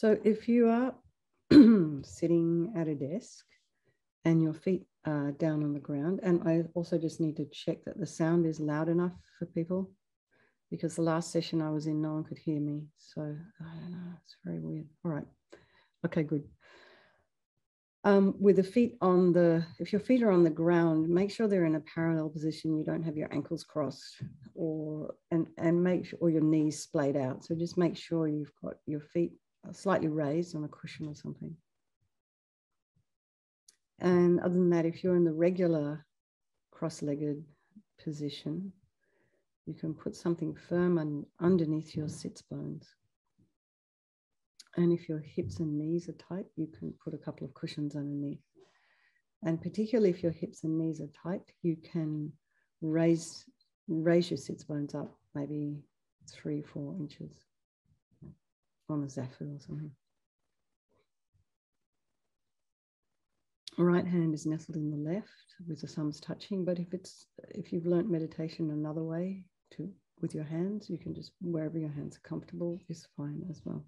So if you are sitting at a desk and your feet are down on the ground, and I also just need to check that the sound is loud enough for people because the last session I was in, no one could hear me. So I don't know, it's very weird. All right. Okay, good. Um, with the feet on the, if your feet are on the ground, make sure they're in a parallel position. You don't have your ankles crossed or, and, and make sure, or your knees splayed out. So just make sure you've got your feet slightly raised on a cushion or something. And other than that, if you're in the regular cross-legged position, you can put something firm un underneath your sits bones. And if your hips and knees are tight, you can put a couple of cushions underneath. And particularly if your hips and knees are tight, you can raise, raise your sits bones up maybe three, four inches on a zafu or something. Right hand is nestled in the left with the thumbs touching, but if it's if you've learnt meditation another way to with your hands, you can just wherever your hands are comfortable is fine as well.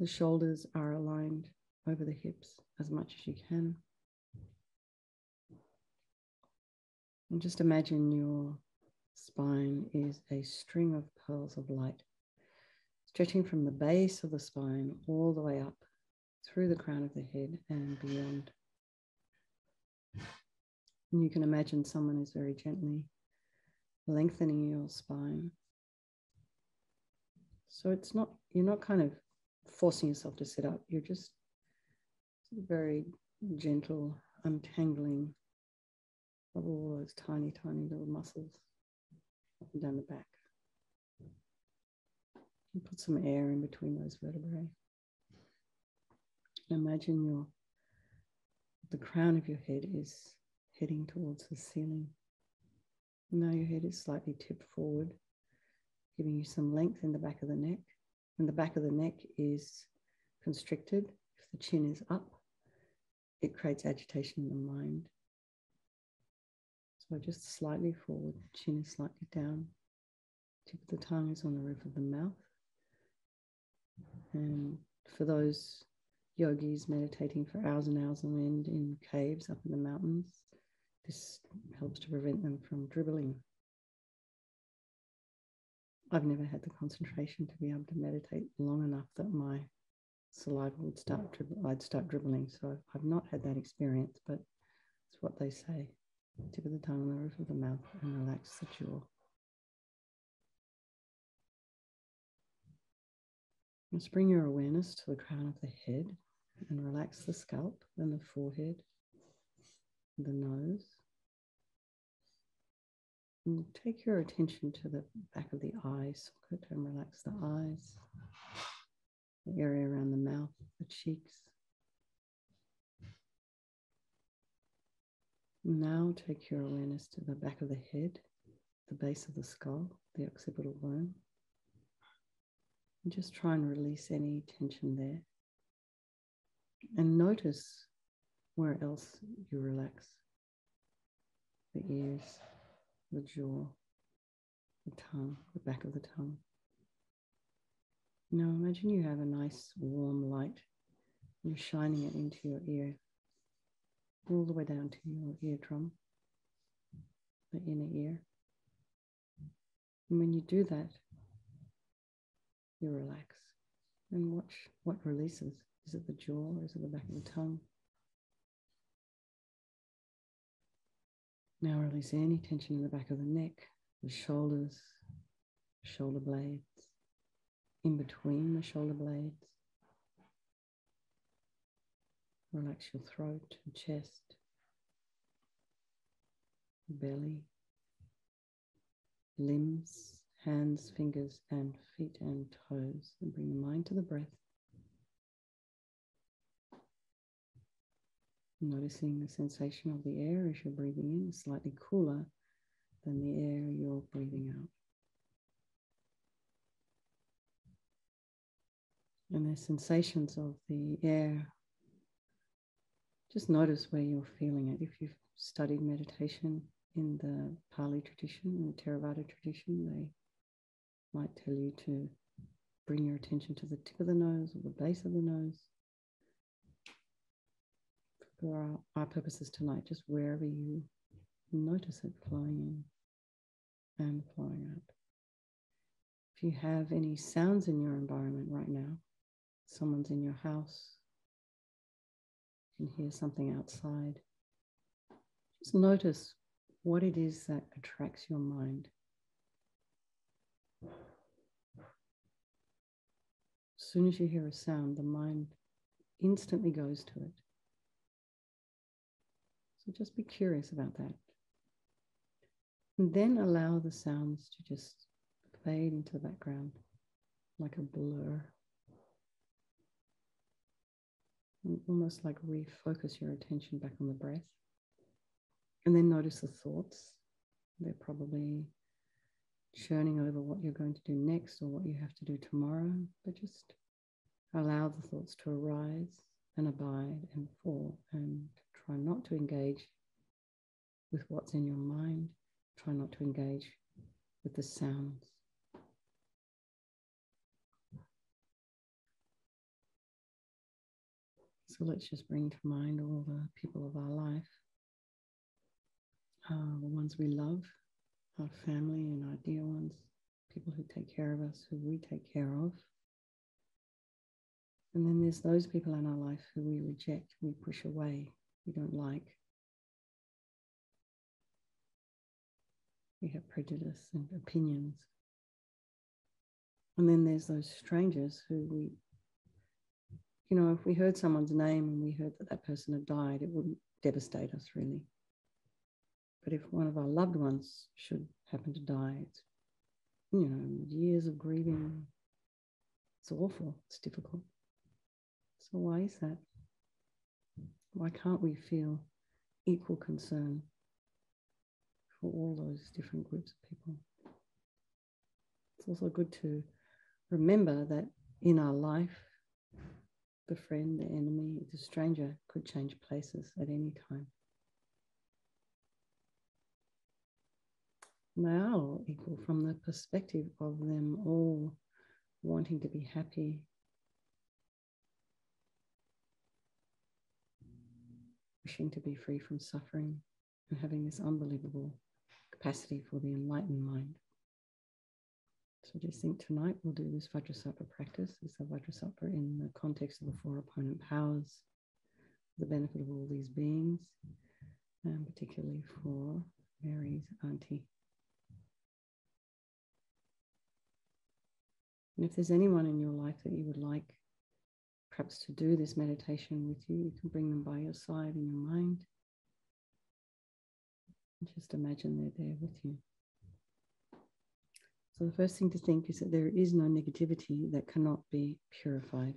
The shoulders are aligned over the hips as much as you can. And just imagine your spine is a string of pearls of light, stretching from the base of the spine all the way up through the crown of the head and beyond. And you can imagine someone is very gently lengthening your spine. So it's not, you're not kind of forcing yourself to sit up. You're just very gentle untangling of all those tiny, tiny little muscles down the back. And put some air in between those vertebrae. Imagine your the crown of your head is heading towards the ceiling. Now your head is slightly tipped forward, giving you some length in the back of the neck. When the back of the neck is constricted, if the chin is up, it creates agitation in the mind. So just slightly forward, chin is slightly down. Tip of the tongue is on the roof of the mouth. And for those yogis meditating for hours and hours on end in caves up in the mountains, this helps to prevent them from dribbling I've never had the concentration to be able to meditate long enough that my saliva would start dribbling, I'd start dribbling. So I've not had that experience, but it's what they say. Tip of the tongue on the roof of the mouth and relax the jaw. Let's bring your awareness to the crown of the head and relax the scalp and the forehead, the nose, and take your attention to the back of the eye socket and relax the eyes, the area around the mouth, the cheeks. Now take your awareness to the back of the head, the base of the skull, the occipital bone. And just try and release any tension there. And notice where else you relax. The ears, the jaw, the tongue, the back of the tongue. Now imagine you have a nice warm light. You're shining it into your ear, all the way down to your eardrum, the inner ear. And when you do that, you relax and watch what releases. Is it the jaw or is it the back of the tongue? Now release any tension in the back of the neck, the shoulders, shoulder blades, in between the shoulder blades. Relax your throat and chest, belly, limbs, hands, fingers, and feet and toes. And bring the mind to the breath. Noticing the sensation of the air as you're breathing in slightly cooler than the air you're breathing out. And the sensations of the air, just notice where you're feeling it. If you've studied meditation in the Pali tradition, in the Theravada tradition, they might tell you to bring your attention to the tip of the nose or the base of the nose. For our, our purposes tonight, just wherever you notice it flowing in and flowing out. If you have any sounds in your environment right now, someone's in your house, you can hear something outside, just notice what it is that attracts your mind. Soon as you hear a sound, the mind instantly goes to it. So just be curious about that. And then allow the sounds to just fade into the background like a blur. And almost like refocus your attention back on the breath. And then notice the thoughts. They're probably churning over what you're going to do next or what you have to do tomorrow, but just allow the thoughts to arise and abide and fall and try not to engage with what's in your mind. Try not to engage with the sounds. So let's just bring to mind all the people of our life uh, the ones we love, our family and our dear ones, people who take care of us, who we take care of. And then there's those people in our life who we reject, we push away, we don't like. We have prejudice and opinions. And then there's those strangers who we, you know, if we heard someone's name and we heard that that person had died, it wouldn't devastate us really. But if one of our loved ones should happen to die, it's, you know, years of grieving. It's awful. It's difficult. So, why is that? Why can't we feel equal concern for all those different groups of people? It's also good to remember that in our life, the friend, the enemy, the stranger could change places at any time. they are all equal from the perspective of them all wanting to be happy, wishing to be free from suffering, and having this unbelievable capacity for the enlightened mind. So just think tonight we'll do this Vajrasattva practice. This is Vajrasattva in the context of the four opponent powers, the benefit of all these beings, and particularly for Mary's auntie. And if there's anyone in your life that you would like perhaps to do this meditation with you, you can bring them by your side in your mind. Just imagine they're there with you. So, the first thing to think is that there is no negativity that cannot be purified.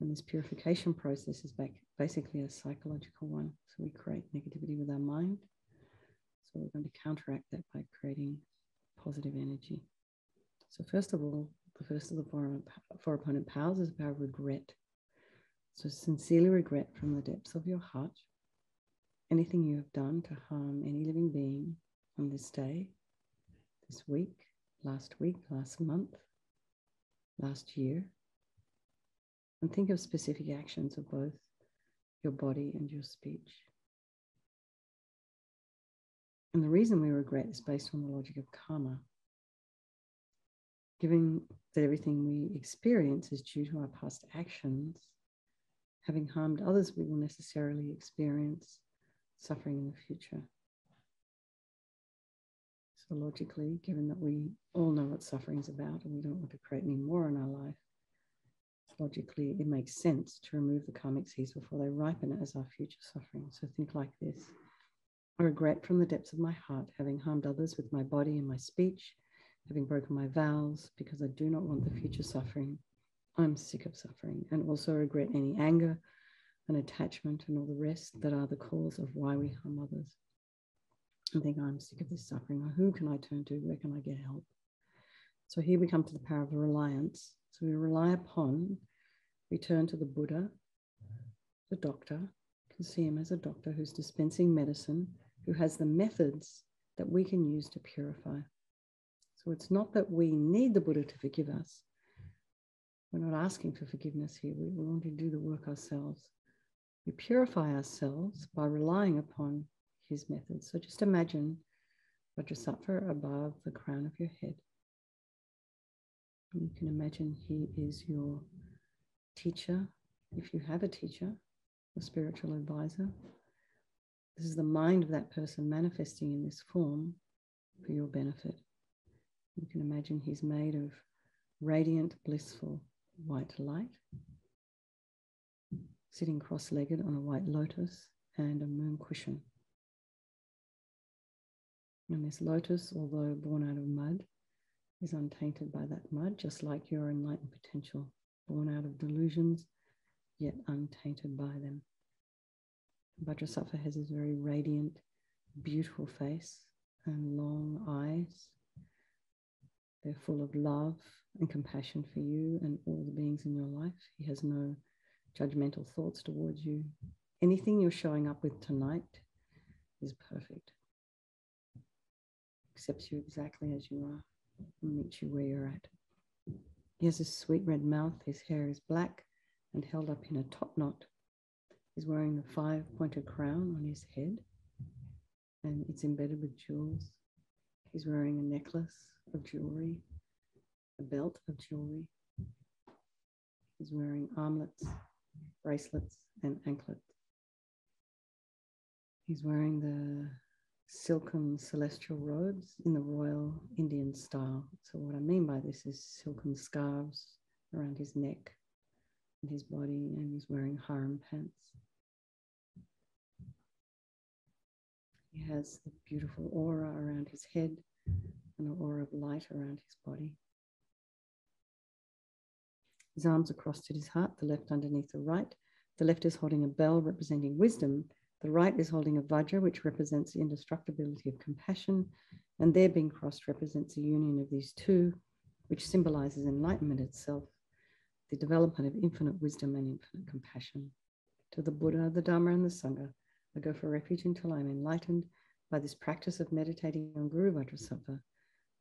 And this purification process is back, basically a psychological one. So, we create negativity with our mind. So, we're going to counteract that by creating positive energy. So, first of all, the first of the four, four opponent powers is about regret. So, sincerely regret from the depths of your heart anything you have done to harm any living being on this day, this week, last week, last month, last year. And think of specific actions of both your body and your speech. And the reason we regret is based on the logic of karma given that everything we experience is due to our past actions, having harmed others, we will necessarily experience suffering in the future. So, logically, given that we all know what suffering is about and we don't want to create any more in our life, logically, it makes sense to remove the karmic seeds before they ripen as our future suffering. So, think like this I regret from the depths of my heart having harmed others with my body and my speech having broken my vows because I do not want the future suffering. I'm sick of suffering and also regret any anger and attachment and all the rest that are the cause of why we harm others. I think I'm sick of this suffering. Who can I turn to? Where can I get help? So here we come to the power of reliance. So we rely upon, we turn to the Buddha, the doctor, can see him as a doctor who's dispensing medicine, who has the methods that we can use to purify. So it's not that we need the Buddha to forgive us. We're not asking for forgiveness here. We, want to do the work ourselves. We purify ourselves by relying upon his methods. So just imagine Vajrasattva above the crown of your head. You can imagine he is your teacher, if you have a teacher, a spiritual advisor. This is the mind of that person manifesting in this form for your benefit. You can imagine he's made of radiant, blissful white light, sitting cross legged on a white lotus and a moon cushion. And this lotus, although born out of mud, is untainted by that mud, just like your enlightened potential, born out of delusions, yet untainted by them. Vajrasattva has this very radiant, beautiful face and long eyes. They're full of love and compassion for you and all the beings in your life. He has no judgmental thoughts towards you. Anything you're showing up with tonight is perfect. Accepts you exactly as you are and meets you where you're at. He has a sweet red mouth. His hair is black and held up in a top knot. He's wearing the five pointed crown on his head and it's embedded with jewels. He's wearing a necklace of jewelry, a belt of jewelry. He's wearing armlets, bracelets, and anklets. He's wearing the silken celestial robes in the royal Indian style. So, what I mean by this is silken scarves around his neck and his body, and he's wearing harem pants. He has a beautiful aura around his head and an aura of light around his body. His arms are crossed at his heart, the left underneath the right. The left is holding a bell representing wisdom. The right is holding a vajra, which represents the indestructibility of compassion. And their being crossed represents the union of these two, which symbolizes enlightenment itself, the development of infinite wisdom and infinite compassion. To the Buddha, the Dharma, and the Sangha, I go for refuge until I'm enlightened by this practice of meditating on Guru Vajrasattva.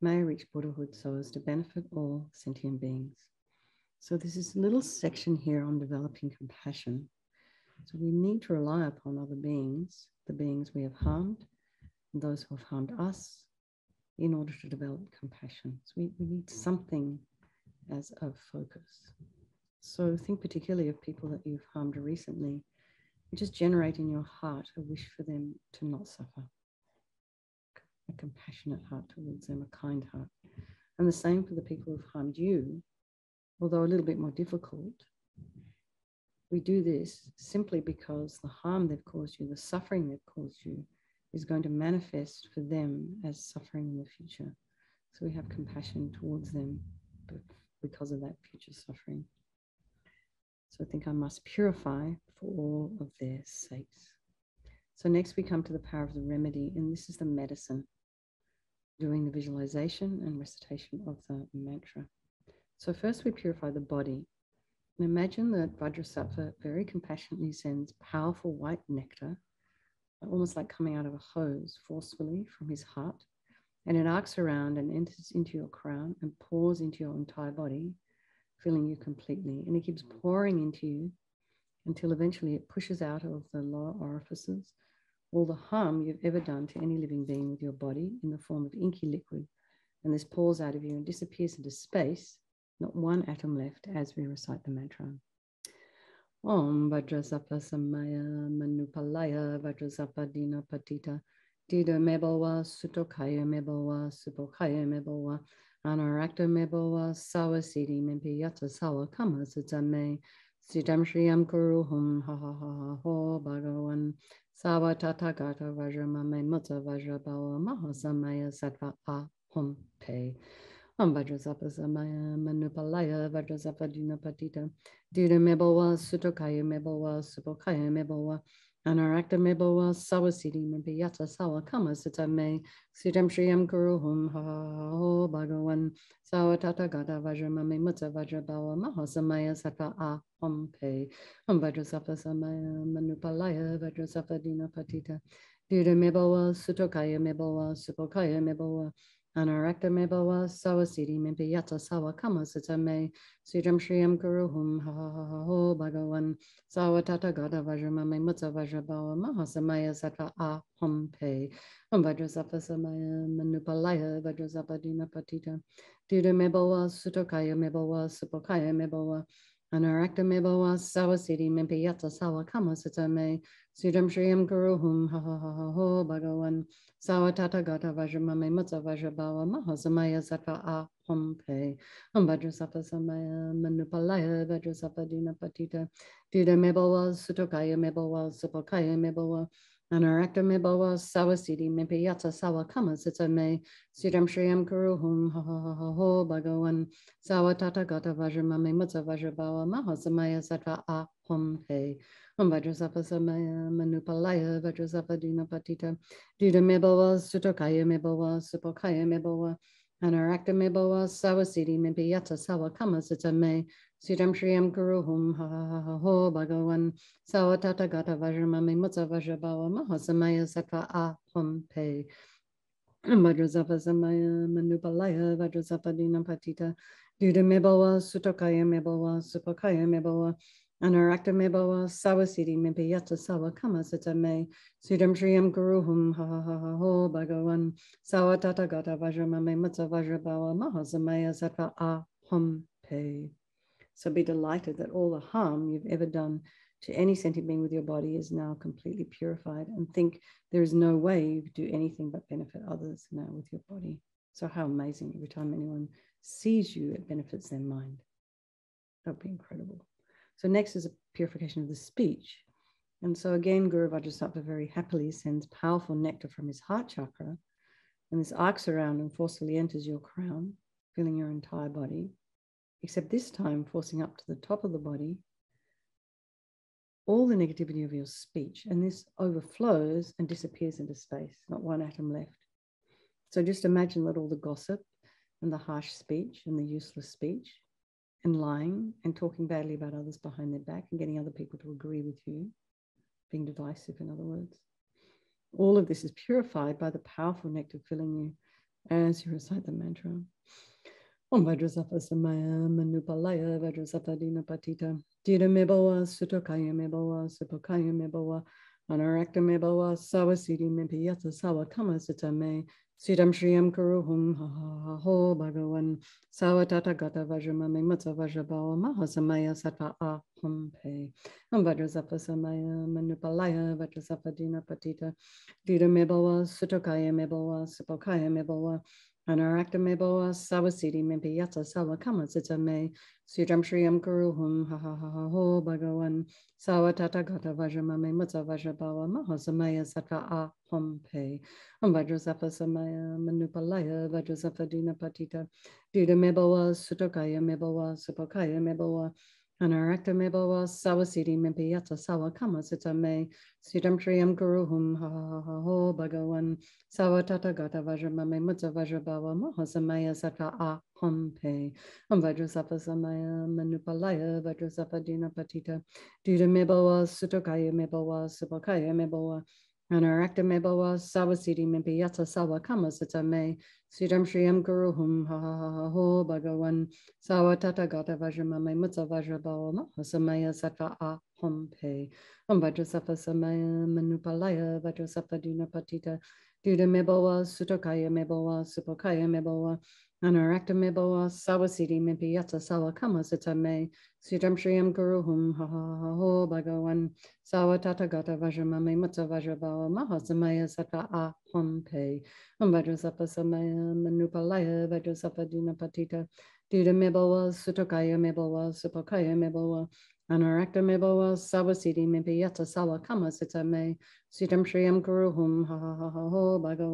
May I reach Buddhahood so as to benefit all sentient beings. So, this is a little section here on developing compassion. So, we need to rely upon other beings, the beings we have harmed, those who have harmed us, in order to develop compassion. So, we, we need something as a focus. So, think particularly of people that you've harmed recently just generate in your heart a wish for them to not suffer, a compassionate heart towards them, a kind heart. And the same for the people who've harmed you, although a little bit more difficult. We do this simply because the harm they've caused you, the suffering they've caused you, is going to manifest for them as suffering in the future. So we have compassion towards them because of that future suffering. So I think I must purify for all of their sakes. So next we come to the power of the remedy, and this is the medicine, doing the visualization and recitation of the mantra. So first we purify the body. And imagine that Vajrasattva very compassionately sends powerful white nectar, almost like coming out of a hose forcefully from his heart, and it arcs around and enters into your crown and pours into your entire body filling you completely. And it keeps pouring into you until eventually it pushes out of the lower orifices all the harm you've ever done to any living being with your body in the form of inky liquid. And this pours out of you and disappears into space, not one atom left as we recite the mantra. Om Vajrasappa Samaya Manupalaya Vajrasappa Dina Patita Dida Mebawa Sutokaya Mebawa Supokaya Mebawa anarachta mebowa sawa sidi mimpi yata sawa kama sutsame sidamshri am kuruhum ha ha ha ha ho bhagavan sawa tathagata vajramame mutsa vajrabawa mahasamaya sattva ahum te. Om Vajrasapa Samaya Manupalaya Vajrasapa Dinapatita Dira Mebowa Sutokaya Mebowa Supokaya Mebowa Anarakta mebo sawasiti mempiyata sawa kama me sitam shriyam kuruhum ha bhagavan sawa tata gata vajra bawa mahasamaya sattva a hom pe. Hom vajra sattva samaya manupalaya vajra sattva dina patita Dira mebowa sutokaya mebowa supokaya mebowa Anurakta me bawa sawasiri mimpi yata sawa kama sita me Sujam Shriyam Guruhum ha ha ha ha ho Bhagavan. Sawa tata gada vajrama me mutsa vajra bawa mahasamaya saka a hum pe. Om vajrasapa samaya manupalaya vajrasapa dina patita Dira me bawa sutokaya me bawa supokaya me bawa Anarakta mebawa sawa siddhi mimpi yata sawa kama sitame sudram shriyam guru hum ha ha ha ha ho bhagavan Sawatata gata vajramame mutta vajrabawa mahasamaya sattva a hompe. Om vajrasapa samaya manupalaya vajrasapa dina patita. Dida mebawa sutokaya mebawa supokaya mebawa. Anarakta mebawa sawasidi mempiyata sawa kama sita me. Sudam shriyam kuruhum ha ha ha ha ho bhagawan. Sawatata gata vajramame mutta vajrabawa mahasamaya sattva a hompe. Om Vajrasapa Samaya Manupalaya Vajrasapa Dina Patita Dida Mebawa Sutokaya Mebawa Supokaya Mebawa Anarakta Mebawa Sawasidi Mimpiyata Sawa Kama Sita Me Sudam Shriyam Guruhum Ha Ho Bhagawan Sawatata Gata Vajramame Mutta Vajrabawa Mahasamaya Sattva A Hum Pe Vajrasapa Samaya Manupalaya Vajrasapa Dina Patita Duda Mebawa Sutokaya Mebawa Supokaya Mebawa Anarakta mebawa sawasidi mimpiyata sawa kama me sudam shriyam guruhum ha ha ha ha ho bhagavan sawatata gata vajramame matsa vajrabawa mahasamaya a hum pe. So be delighted that all the harm you've ever done to any sentient being with your body is now completely purified and think there is no way you could do anything but benefit others now with your body. So how amazing every time anyone sees you, it benefits their mind. That would be incredible. So next is a purification of the speech. And so again, Guru Vajrasattva very happily sends powerful nectar from his heart chakra, and this arcs around and forcefully enters your crown, filling your entire body, except this time forcing up to the top of the body all the negativity of your speech, and this overflows and disappears into space, not one atom left. So just imagine that all the gossip and the harsh speech and the useless speech and lying and talking badly about others behind their back and getting other people to agree with you, being divisive, in other words. All of this is purified by the powerful nectar filling you as you recite the mantra. Om Vajrasapa Samaya Manupalaya Vajrasapa Dina Patita Dita Mebawa Sutokaya Mebawa Supokaya Mebawa Anarakta Mebawa Sawasidi Mempiyata Sawa Kama Sita Me Siddham Shriyam Kuruhum Ha Ho Bhagavan. Sawatata Gata Vajramame Matsa Vajrabawa Mahasamaya Sattva A Hum Pe. Am Vajrasapa Samaya Manupalaya Vajrasapa Dina Patita Dida Mebawa Sutokaya Mebawa Supokaya Mebawa Anarakta Mebawa Sawasidi Mimpiyata Sawa Kama Sita Me Sudram Shriyam Guruhum Ha Ha Ha Ha Ho Bhagavan. Sawatata Gata Vajramame Mutta Vajrabawa Mahasamaya Sattva A Hum Pe Vajrasapa Samaya Manupalaya Vajrasapa Dina Patita Duda Mebawa Sutokaya Mebawa Supokaya Mebawa Anarakta mebawa sawasidi mimpiyata sawa kama sita me sitam triyam guruhum ha ha ha ho bhagavan sawatata gata vajramame mutta vajrabawa mahasamaya sattva a hum pe am vajrasapa samaya manupalaya vajrasapa dina patita duda mebawa sutokaya mebawa supakaya mebawa Anarakta mebawa sawasidi mimpiyata sawa kama sita me Sridham Shriyam Guruhum Ha Ha Ha Ha Ho Bhagavan Sawa Tata Gata Vajramame Mutta Vajrabawa Mahasamaya Sattva A Hum Pe Om Vajrasapa Samaya Manupalaya Vajrasapa Dina Patita Duda Mebawa Sutokaya Mebawa Supokaya Mebawa Anarakta Mebawa Sawasidi Mimpiyata Sawa Kama Sita Me. Sridham Shriyam Guruhum Ha Ha Ha Ho Bhagavan Sawa Tata Gata Vajramame Mutta Vajrabawa Mahasamaya Sattva A Hum Pe. Om Vajrasapa Samaya Manupalaya Vajrasapa Dina Patita Duda Mebawa Sutokaya Mebawa Supokaya Mebawa Anarakta Mebawa Sawasidi Mimpiyata Sawa Kama Sita Me. Sitam Shriyam Guruhum Ha Ha Ha Ho Bhagavan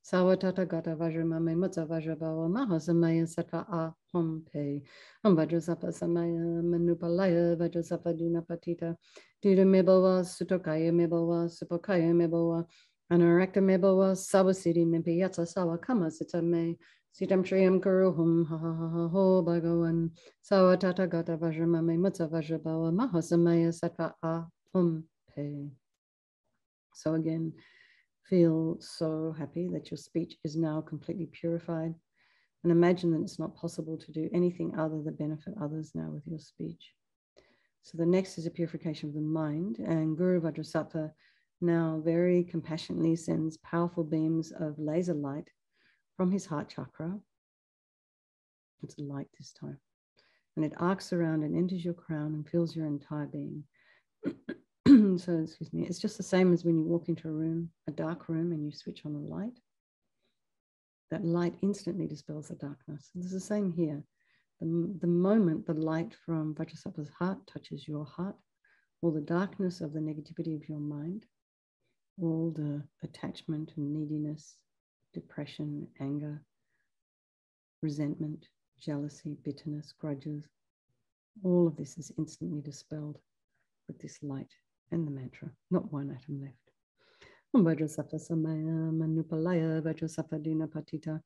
Sawa Tata Gata Vajramame Mutta Vajrabawa Mahasamaya Sattva A Pe Om Vajrasapa Samaya Manupalaya Vajrasapa Duda Mebawa Sutokaya Mebawa Supokaya Mebawa mebawa sawa kama sita me sitam ha ha ha ho bhagavan sawa tata gata vajramame mutta vajrabawa mahasamaya sattva a hum pe. So again, Feel so happy that your speech is now completely purified. And imagine that it's not possible to do anything other than benefit others now with your speech. So the next is a purification of the mind. And Guru Vajrasattva now very compassionately sends powerful beams of laser light from his heart chakra. It's light this time. And it arcs around and enters your crown and fills your entire being. so, excuse me, it's just the same as when you walk into a room, a dark room, and you switch on a light. That light instantly dispels the darkness. And it's the same here. The, the moment the light from Vajrasattva's heart touches your heart, all the darkness of the negativity of your mind, all the attachment and neediness, depression, anger, resentment, jealousy, bitterness, grudges, all of this is instantly dispelled with this light and the mantra, not one atom left. Vajrasattva Samaya Manupalaya Vajrasattva Dina Patita.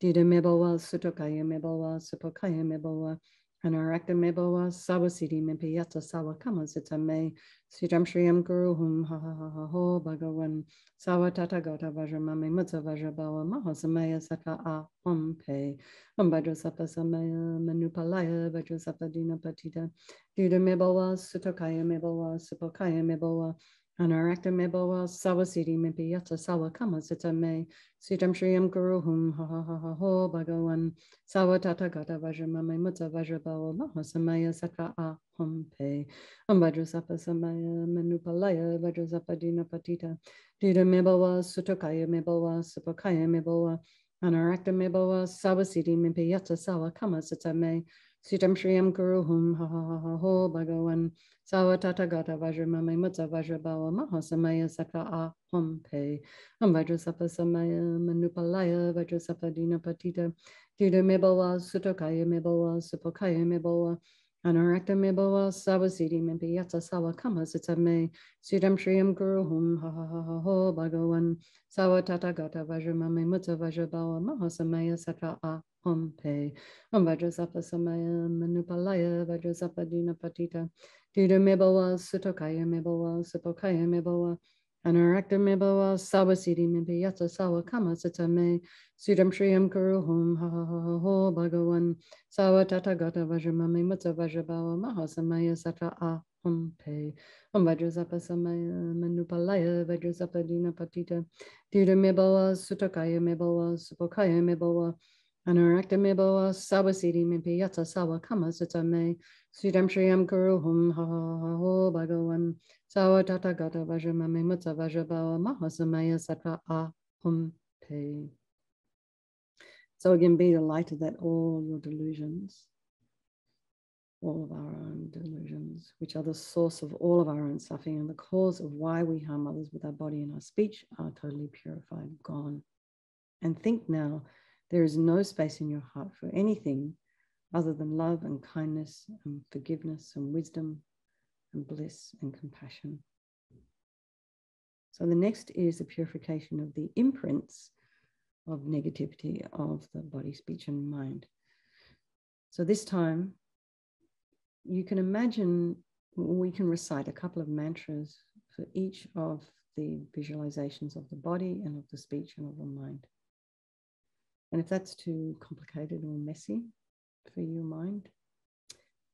Dida Mebawa Sutokaya Mebawa Supokaya Mebawa Anarakta Mebawa Sawasiti Mempiyata Sawa Kama Sita Me. Sridam Shriyam Guru Hum Ha Ha Ha Ha Ho Bhagavan. Sawa Tata Gata Vajramami Mutsa Vajrabawa Mahasamaya Saka A Hum Pe. Hum Vajrasattva Samaya Manupalaya Vajrasattva Dina Patita Dida Mebawa Sutokaya Mebawa Supokaya Mebawa Anarakta meboa sawasiti mipi yata sawa sita me sitam shriyam guru hum ha ha ha ha ho bhagawan sawa tata gata vajramame mutta vajrabawa mahasamaya saka a hum pe am samaya manupalaya vajrasapa dina patita dida meboa sutokaya meboa supakaya meboa Anarakta meboa sawasiti mipi yata sawa sita me sitam shriyam guru hum ha ha ha ho bhagawan Sawa tata gata vajra mame mutsa vajra bawa maha samaya saka a hum pe. Am vajra sapa samaya manupalaya vajra sapa dina patita. Dida mebawa sutokaya mebawa supokaya mebawa. Anarakta mebawa sawasiti mempi yatsa sawa kama sitsa me. Sudam shriyam guru hum ha ha ha ho bhagawan. Sawa tata gata vajra mame mutsa vajra bawa maha samaya saka a Pompei om Vajrasapa samaya manupalaya Vajrasapa dinapatita Dita mebawa sutokaya mebawa supokaya mebawa Anurakta mebawa sawasidi mibiyata sawa kama satame Sudam shriyam kuruhum ha ha ha ho bhagavan. Sawa tatagata vajramami mutsa vajrabawa mahasamaya sata a Om Pe Om Vajrasapa Samaya Manupalaya Vajrasapa Dinapatita Dita Mebawa Sutakaya Mebawa Supokaya Mebawa Anarakta meboa sawasiti mimpiyata sawa kama sata me sudam shriyam guru hum ha ho bhagawan sawa tata gata vajramame mutta vajrabawa mahasamaya sata a hum pe. So again, be delighted that all your delusions, all of our own delusions, which are the source of all of our own suffering and the cause of why we harm others with our body and our speech, are totally purified, gone. And think now there is no space in your heart for anything other than love and kindness and forgiveness and wisdom and bliss and compassion. So the next is the purification of the imprints of negativity of the body, speech, and mind. So this time, you can imagine we can recite a couple of mantras for each of the visualizations of the body and of the speech and of the mind. And if that's too complicated or messy for your mind,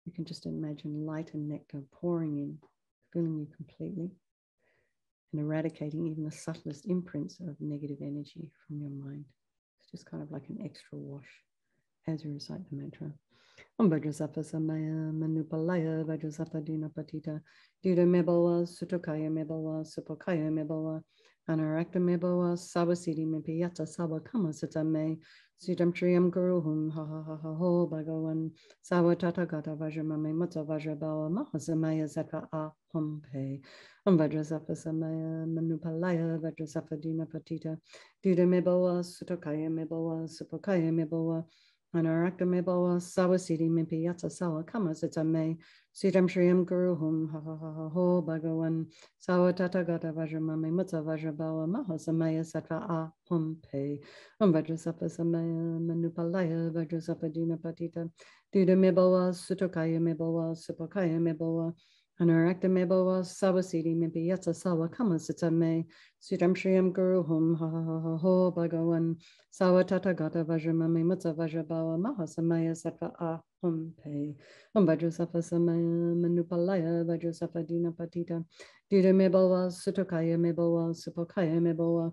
you can just imagine light and nectar pouring in, filling you completely, and eradicating even the subtlest imprints of negative energy from your mind. It's just kind of like an extra wash as you recite the mantra. Om Vajrasapa Samaya Manupalaya Dina Patita Dida Mebawa Sutokaya Mebawa Supokaya Mebawa Anarakta meboa sawasiti mepiyata sawa kama sita me sudam triyam guruhum ha ha ha ha ho bhagawan sawa tata gata vajramame mutta vajrabawa mahasamaya zaka a hum pe um vajrasapa samaya manupalaya vajrasapa dina patita duda meboa sutokaya meboa supokaya meboa Anarakta meboa sawasiti mimpiyata sawa kama sita me. Sitam Shriyam Guru Hum Ha Ha Ha Ha Ho Bhagawan Sawa Tata Gata Vajramame Mutta Vajrabawa Mahasamaya Sattva A Hum Pe. Om Vajrasapa Samaya Manupalaya Vajrasapa Dina Patita Duda Meboa Sutokaya Meboa Supakaya Meboa Anarakta meboa sawa sidi mimpi yatsa sawa kama sita me sudam shriyam guru hum ha ha ha ho bhagawan sawa tata gata vajramami mutsa vajrabawa mahasamaya sattva a hum pe hum vajrasafa samaya manupalaya vajrasafa dina patita dida meboa sutokaya meboa supokaya meboa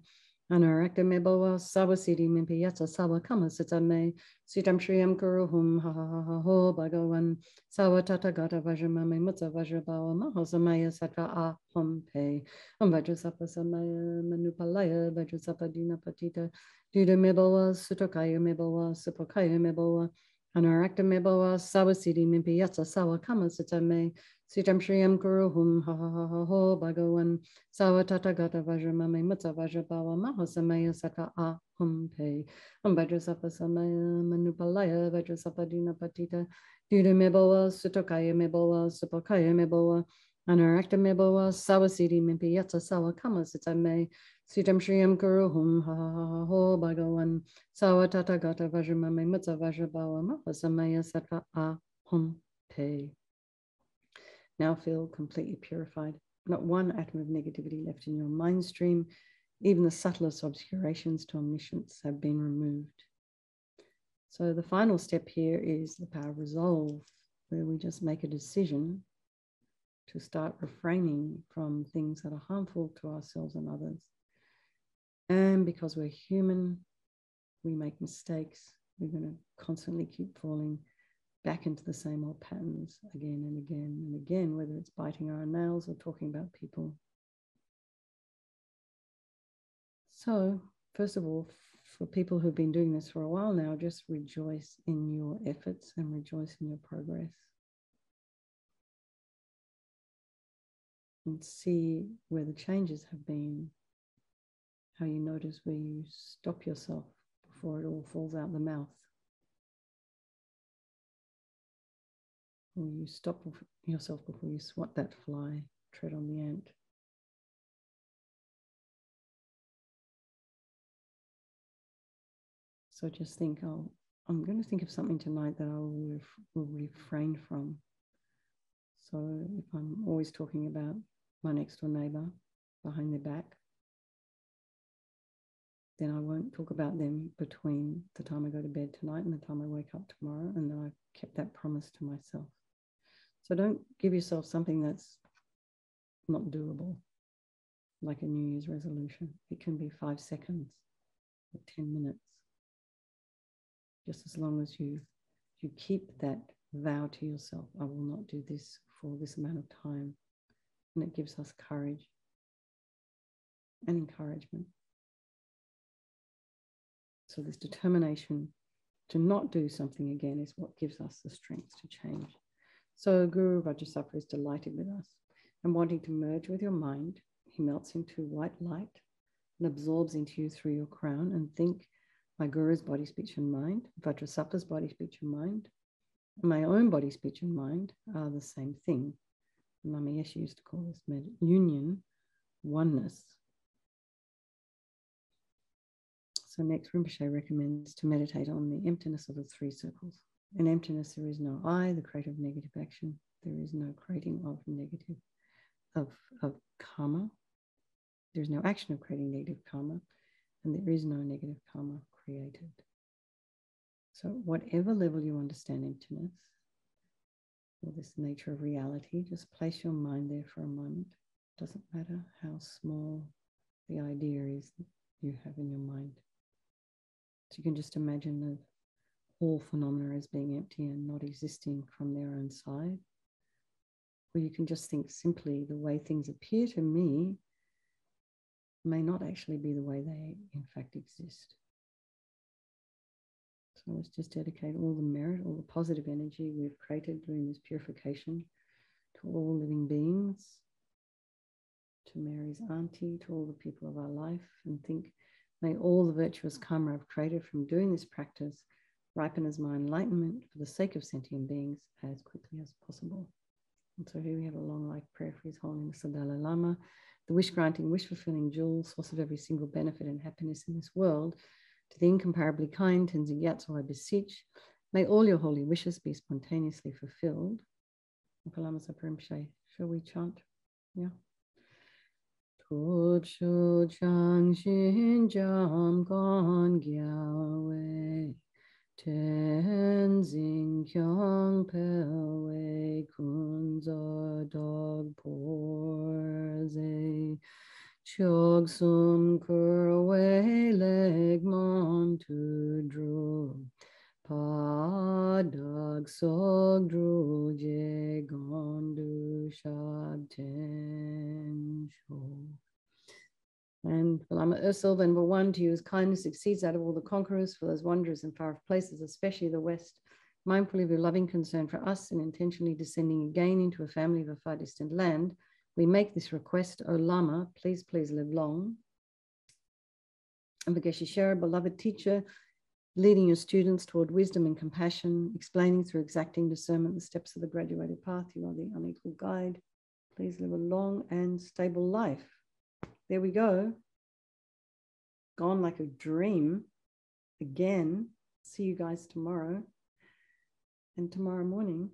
Anarakta meboa sawa sidi mimpi yatsa sawa kama sita me Sitam Shriyam Kuruhum Ha Ha Ha Ha Ho Bhagavan Sawa Tata Gata Vajramame Mutsa Vajrabawa Mahasamaya Sattva A Hum Pe. Om Vajrasapa Samaya Manupalaya Vajrasapa Dina Patita Duda Meboa Sutokaya Meboa Supokaya Meboa Anarakta Meboa Sawa Siddhi Mimpi Yatsa Sawa Kama Sitame Sitam Shriyam Kuruhum Ha Ha Ha Ha Ho Bhagavan Sawa Tata Gata Vajramame Mutsa Vajrabawa Mahasamaya Sattva A Hum Pe Om Vajrasapa Samaya Manupalaya Vajrasapa Dina Patita. Duda Meboa Sutokaya Meboa Supokaya Meboa Anarakta Meboa Sawa Siddhi Mimpi Yatsa Sawa Kama Sitame Sitam Shriyam Kuruhum Ha Ha Ha Ha Ho Bhagavan Sawa Tata Gata Vajramame Mutsa Vajrabawa Mahasamaya Sattva A Hum Pe Now feel completely purified. Not one atom of negativity left in your mind stream. Even the subtlest obscurations to omniscience have been removed. So the final step here is the power of resolve, where we just make a decision to start refraining from things that are harmful to ourselves and others. And because we're human, we make mistakes. We're going to constantly keep falling back into the same old patterns again and again and again, whether it's biting our nails or talking about people. So, first of all, for people who've been doing this for a while now, just rejoice in your efforts and rejoice in your progress. And see where the changes have been, how you notice where you stop yourself before it all falls out the mouth. Or you stop yourself before you swat that fly, tread on the ant. So just think, oh, I'm going to think of something tonight that I will, ref- will refrain from. So if I'm always talking about my next door neighbor behind their back, then I won't talk about them between the time I go to bed tonight and the time I wake up tomorrow. And then I've kept that promise to myself. So don't give yourself something that's not doable, like a New Year's resolution. It can be five seconds or 10 minutes. Just as long as you you keep that vow to yourself, I will not do this for this amount of time. And it gives us courage and encouragement. So, this determination to not do something again is what gives us the strength to change. So, Guru Vajrasattva is delighted with us and wanting to merge with your mind, he melts into white light and absorbs into you through your crown. And think my Guru's body, speech, and mind, Vajrasattva's body, speech, and mind, and my own body, speech, and mind are the same thing. Lama used to call this med- union, oneness. So next, Rinpoche recommends to meditate on the emptiness of the three circles. In emptiness, there is no I, the creator of negative action. There is no creating of negative, of, of karma. There's no action of creating negative karma, and there is no negative karma created. So, whatever level you understand emptiness, or this nature of reality, just place your mind there for a moment. Doesn't matter how small the idea is that you have in your mind. So you can just imagine that all phenomena as being empty and not existing from their own side. Or you can just think simply the way things appear to me may not actually be the way they in fact exist. So let's just dedicate all the merit, all the positive energy we've created during this purification to all living beings, to Mary's auntie, to all the people of our life, and think, may all the virtuous karma I've created from doing this practice ripen as my enlightenment for the sake of sentient beings as quickly as possible. And so here we have a long life prayer for His Holiness the Dalai Lama, the wish granting, wish fulfilling jewel, source of every single benefit and happiness in this world. To the incomparably kind Tenzin Gyatso, I beseech, may all your holy wishes be spontaneously fulfilled. Shall we chant? Yeah. 托出长心将干教为 Tenzing Kyong Pelwe Kunza Dog Porze. Chog Sum Kurwe Leg Mon Dru. Pa Dog Sog Dru Je Gondu Shab Ten Shok and Lama Ösel, then were one to whose kindness exceeds that of all the conquerors for those wanderers in far off places, especially the West, mindful of your loving concern for us and intentionally descending again into a family of a far distant land, we make this request, O Lama, please, please live long. And Shara, beloved teacher, leading your students toward wisdom and compassion, explaining through exacting discernment the steps of the graduated path. You are the unequal guide. Please live a long and stable life there we go. Gone like a dream again. See you guys tomorrow. And tomorrow morning,